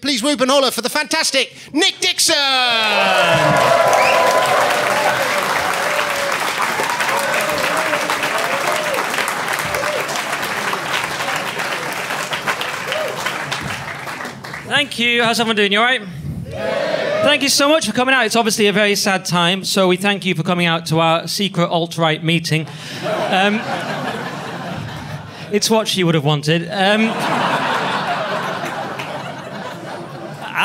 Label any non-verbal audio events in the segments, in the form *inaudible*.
Please whoop and holler for the fantastic Nick Dixon! Thank you. How's everyone doing? You all right? Thank you so much for coming out. It's obviously a very sad time, so we thank you for coming out to our secret alt right meeting. Um, *laughs* it's what she would have wanted. Um,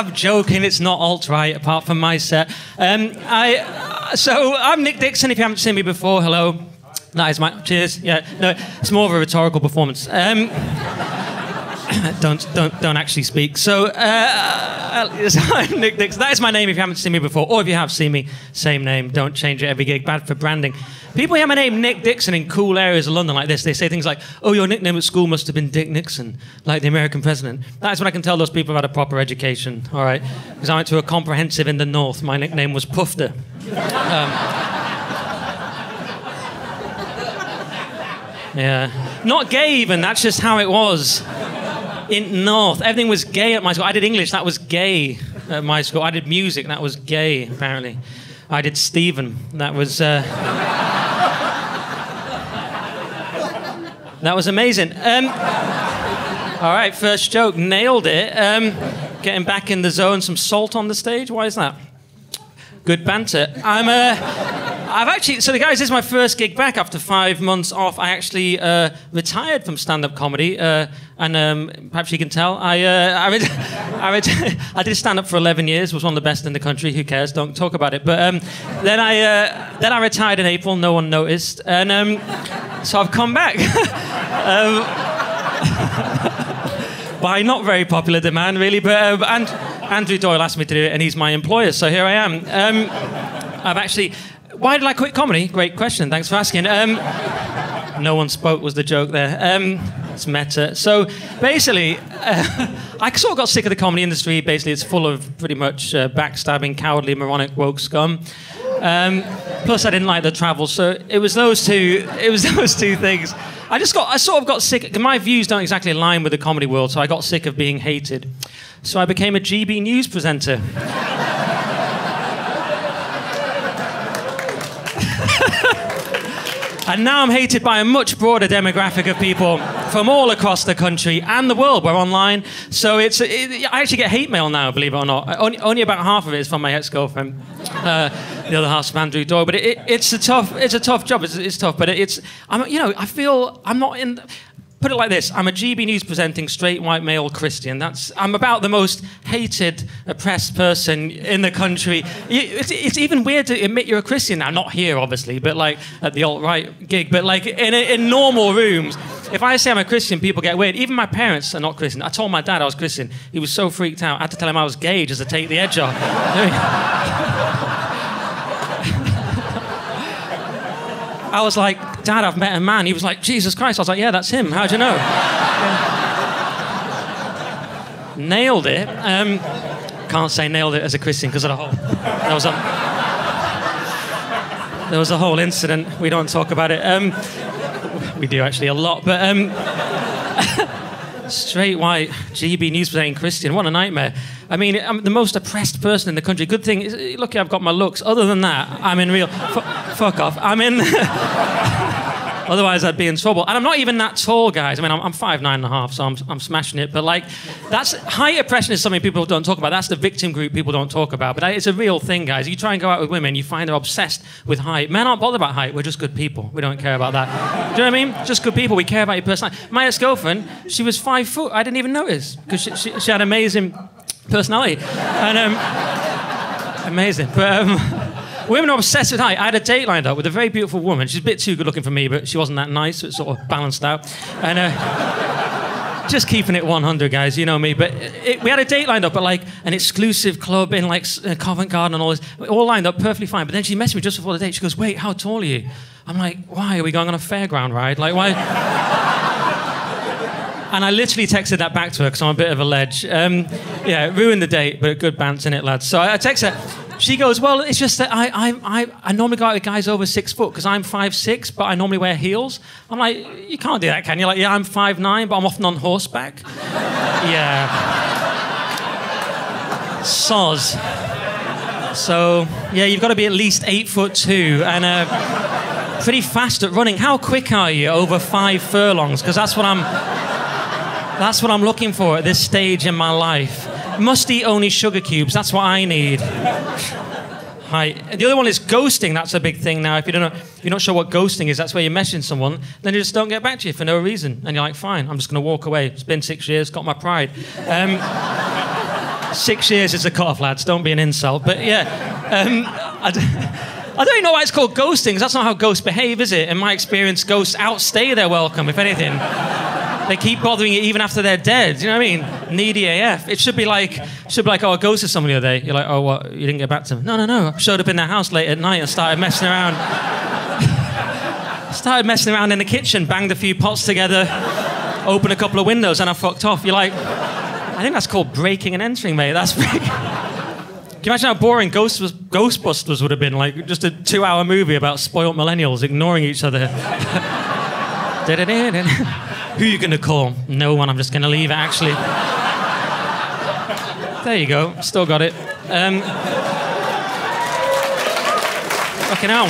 I'm joking. It's not alt right, apart from my set. Um, I, so I'm Nick Dixon. If you haven't seen me before, hello. That is my cheers. Yeah, no, it's more of a rhetorical performance. Um, *coughs* don't don't don't actually speak. So uh, I'm *laughs* Nick Dixon. That is my name. If you haven't seen me before, or if you have seen me, same name. Don't change it every gig. Bad for branding. People hear my name Nick Dixon in cool areas of London like this. They say things like, "Oh, your nickname at school must have been Dick Nixon, like the American president." That's when I can tell those people have had a proper education. All right, because I went to a comprehensive in the north. My nickname was Pufter. Um, Yeah. Not gay, even. That's just how it was in North. Everything was gay at my school. I did English, that was gay at my school. I did music, that was gay, apparently. I did Stephen, that was. Uh... that was amazing. Um, all right, first joke, nailed it. Um, getting back in the zone, some salt on the stage. Why is that? Good banter. I'm. Uh, I've actually, so the guys, this is my first gig back after five months off. I actually uh, retired from stand-up comedy, uh, and um, perhaps you can tell, I, uh, I, *laughs* I, *laughs* I, did stand-up for 11 years, was one of the best in the country. Who cares? Don't talk about it. But um, then I, uh, then I retired in April. No one noticed, and um, so I've come back. *laughs* Um, *laughs* by not very popular demand, really. But uh, and Andrew Doyle asked me to do it, and he's my employer, so here I am. Um, I've actually why did I quit comedy? Great question. Thanks for asking. Um, no one spoke was the joke there. Um, it's meta. So basically, uh, *laughs* I sort of got sick of the comedy industry. Basically, it's full of pretty much uh, backstabbing, cowardly, moronic, woke scum. Um, plus, I didn't like the travel, so it was those two. *laughs* It was those two things. I just got. I sort of got sick. My views don't exactly align with the comedy world, so I got sick of being hated. So I became a GB news presenter. *laughs* And now I'm hated by a much broader demographic of people from all across the country and the world. We're online. So it's, it, I actually get hate mail now, believe it or not. Only, only about half of it is from my ex girlfriend. Uh, the other half's from Andrew Doyle. But it, it, it's, a tough, it's a tough job. It's, it's tough. But it's, I'm, you know, I feel I'm not in put it like this I'm a GB News presenting straight white male Christian. That's, I'm about the most hated, oppressed person in the country. It's, it's even weird to admit you're a Christian now. Not here, obviously, but like at the alt right gig. But like in, in normal rooms, if I say I'm a Christian, people get weird. Even my parents are not Christian. I told my dad I was Christian. He was so freaked out. I had to tell him I was gay just to take the edge off. *laughs* I was like, Dad, I've met a man. He was like, Jesus Christ. I was like, Yeah, that's him. How'd you know? Nailed it. Um, can't say nailed it as a Christian because of the whole. There was a. There was a whole incident. We don't talk about it. Um, we do actually a lot, but um, *laughs* straight white GB news presenting Christian. What a nightmare. I mean, I'm the most oppressed person in the country. Good thing, is, lucky I've got my looks. Other than that, I'm in real. Fuck off. I'm in. *laughs* Otherwise, I'd be in trouble. And I'm not even that tall, guys. I mean, I'm, I'm five nine and a half, so I'm, I'm smashing it. But like, that's height oppression is something people don't talk about. That's the victim group people don't talk about. But it's a real thing, guys. You try and go out with women, you find they're obsessed with height. Men aren't bothered about height. We're just good people. We don't care about that. Do you know what I mean? Just good people. We care about your personality. My ex-girlfriend, she was five foot. I didn't even notice because she, she, she, had amazing personality. And um, amazing. But. Um, Women are obsessed with height. I had a date lined up with a very beautiful woman. She's a bit too good looking for me, but she wasn't that nice, so it sort of balanced out. And uh, just keeping it 100, guys, you know me. But it, we had a date lined up at like an exclusive club in like uh, Covent Garden and all this, all lined up perfectly fine. But then she messaged me just before the date. She goes, "Wait, how tall are you?" I'm like, "Why are we going on a fairground ride? Like, why?" And I literally texted that back to her because I'm a bit of a ledge. Um, yeah, ruined the date, but good bounce in it, lads. So I, I text her. She goes, Well, it's just that I, I, I, I normally go out with guys over six foot because I'm five six, but I normally wear heels. I'm like, You can't do that, can you? Like, yeah, I'm five nine, but I'm often on horseback. *laughs* yeah. Soz. So, yeah, you've got to be at least eight foot two and uh, pretty fast at running. How quick are you over five furlongs? Because that's what I'm. That's what I'm looking for at this stage in my life. Must eat only sugar cubes. That's what I need. Hi. The other one is ghosting. That's a big thing now. If you don't know, you're not sure what ghosting is, that's where you're messaging someone, then they just don't get back to you for no reason, and you're like, fine, I'm just going to walk away. It's been six years, got my pride. Um, *laughs* six years is a cut-off, lads. Don't be an insult. But yeah, um, *laughs* I, d- I don't even know why it's called ghosting. that's not how ghosts behave, is it? In my experience, ghosts outstay their welcome. If anything. They keep bothering you even after they're dead. You know what I mean? Needy AF. It should be like, should be like, oh, I ghosted somebody the other day. You're like, oh, what? You didn't get back to them? No, no, no. I showed up in their house late at night and started messing around. *laughs* started messing around in the kitchen, banged a few pots together, opened a couple of windows, and I fucked off. You're like, I think that's called breaking and entering, mate. That's. *laughs* Can you imagine how boring Ghost was, Ghostbusters would have been? Like just a two-hour movie about spoiled millennials ignoring each other. *laughs* Who are you going to call? No one. I'm just going to leave actually. there you go. Still got it. Um, fucking hell.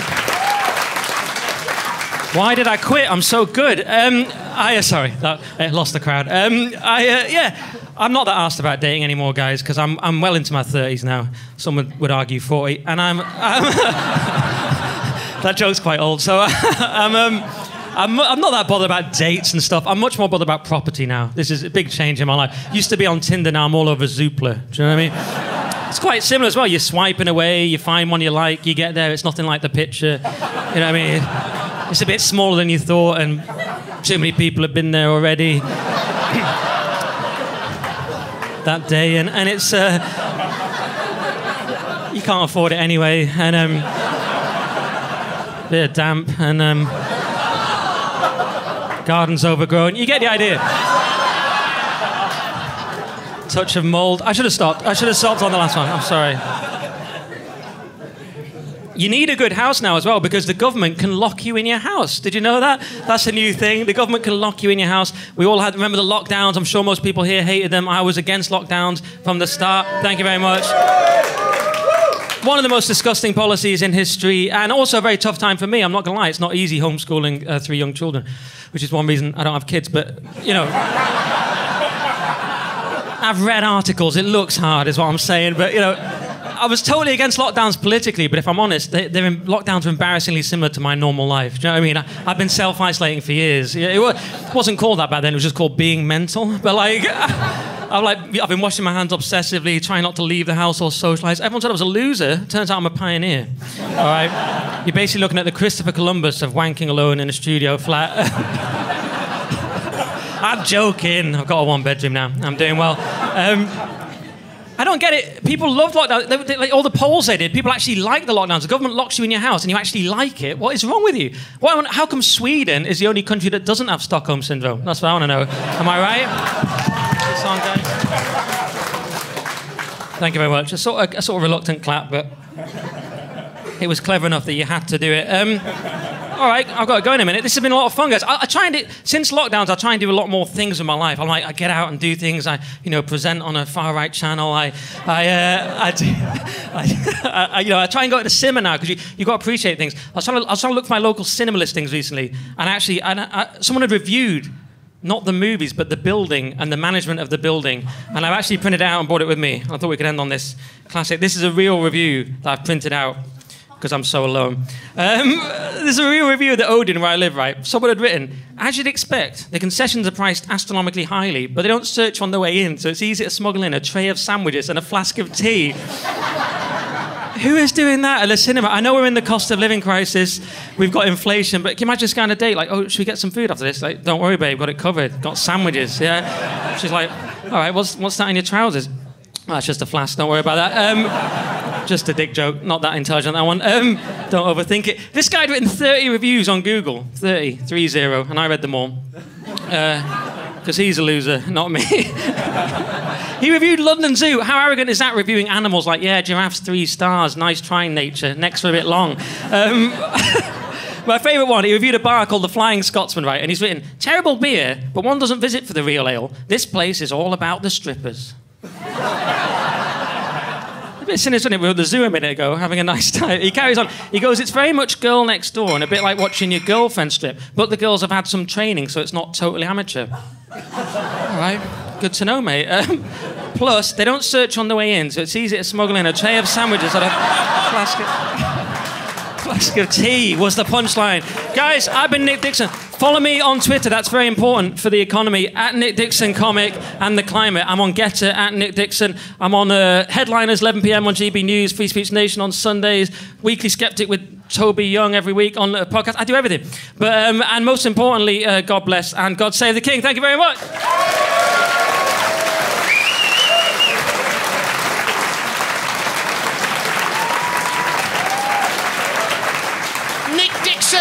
Why did I quit? I'm so good. Um, I uh, sorry, that, I lost the crowd. Um, I uh, yeah, I'm not that asked about dating anymore, guys, because I'm I'm well into my 30s now. Someone would argue 40, and I'm. I'm *laughs* that joke's quite old, so *laughs* I'm. Um, I'm, I'm not that bothered about dates and stuff. I'm much more bothered about property now. This is a big change in my life. Used to be on Tinder, now I'm all over Zoopla. Do you know what I mean? It's quite similar as well. You're swiping away, you find one you like, you get there, it's nothing like the picture. You know what I mean? It's a bit smaller than you thought, and too many people have been there already. *coughs* that day, and, and it's. Uh, you can't afford it anyway, and. Um, bit damp, and. Um, garden's overgrown. You get the idea. Touch of mold. I should have stopped. I should have stopped on the last one. I'm sorry. You need a good house now as well because the government can lock you in your house. Did you know that? That's a new thing. The government can lock you in your house. We all had remember the lockdowns. I'm sure most people here hated them. I was against lockdowns from the start. Thank you very much. One of the most disgusting policies in history, and also a very tough time for me. I'm not going to lie, it's not easy homeschooling uh, three young children, which is one reason I don't have kids. But you know, *laughs* I've read articles. It looks hard, is what I'm saying. But you know, I was totally against lockdowns politically, but if I'm honest, they, they're in, lockdowns are embarrassingly similar to my normal life. Do you know what I mean? I, have been self-isolating for years. It, was, wasn't called that back then. It was just called being mental. But like, *laughs* I'm like, I've been washing my hands obsessively, trying not to leave the house or socialize. Everyone said I was a loser. Turns out I'm a pioneer. All right, you're basically looking at the Christopher Columbus of wanking alone in a studio flat. *laughs* I'm joking. I've got a one bedroom now. I'm doing well. Um, I don't get it. People love lockdown. They, they, like all the polls they did, people actually like the lockdowns. The government locks you in your house and you actually like it. What is wrong with you? Why, how come Sweden is the only country that doesn't have Stockholm syndrome? That's what I want to know. Am I right? Thank you very much. A sort, of, a sort of reluctant clap, but it was clever enough that you had to do it. Um, all right, I've got to go in a minute. This has been a lot of fun, guys. I, I try and do, since lockdowns, I try and do a lot more things in my life. I'm like, I get out and do things. I, you know, present on a far right channel. I, I, uh, I, do, *laughs* I, I, you know, I try and go to the cinema now because you you got to appreciate things. I was, to, I was trying to look for my local cinema listings recently, and actually, and I, someone had reviewed not the movies, but the building and the management of the building. And I've actually printed it out and brought it with me. I thought we could end on this classic. This is a real review that I've printed out because I'm so alone. Um, *laughs* there's a real review of the Odeon where I live, right? Someone had written, as you'd expect, the concessions are priced astronomically highly, but they don't search on the way in, so it's easy to smuggle in a tray of sandwiches and a flask of tea. Who is doing that at the cinema? I know we're in the cost of living crisis, we've got inflation, but can you imagine this kind of date? Like, oh, should we get some food after this? Like, don't worry, babe, got it covered. Got sandwiches, yeah? She's like, all right, what's, what's that in your trousers? Oh, that's just a flask, don't worry about that. Um, just a dick joke, not that intelligent, that one. Um, don't overthink it. This guy had written 30 reviews on Google, 30, 3 0, and I read them all. Because he's a loser, not me. *laughs* he reviewed London Zoo. How arrogant is that reviewing animals like, yeah, giraffes, three stars, nice trying nature, next for a bit long. Um, *laughs* my favourite one, he reviewed a bar called the Flying Scotsman, right? And he's written, terrible beer, but one doesn't visit for the real ale. This place is all about the strippers. *laughs* Listen, isn't it? We were at the zoo a minute ago having a nice time. He carries on. He goes, It's very much girl next door and a bit like watching your girlfriend strip, but the girls have had some training, so it's not totally amateur. All right. Good to know, mate. Um, plus, they don't search on the way in, so it's easy to smuggle in a tray of sandwiches and a flask of, *laughs* flask of tea, was the punchline. Guys, I've been Nick Dixon. Follow me on Twitter. That's very important for the economy. At Nick Dixon Comic and the climate. I'm on Gettr at Nick Dixon. I'm on uh, Headliners 11 p.m. on GB News, Free Speech Nation on Sundays, Weekly Sceptic with Toby Young every week on a podcast. I do everything. But um, and most importantly, uh, God bless and God save the King. Thank you very much. Nick Dixon,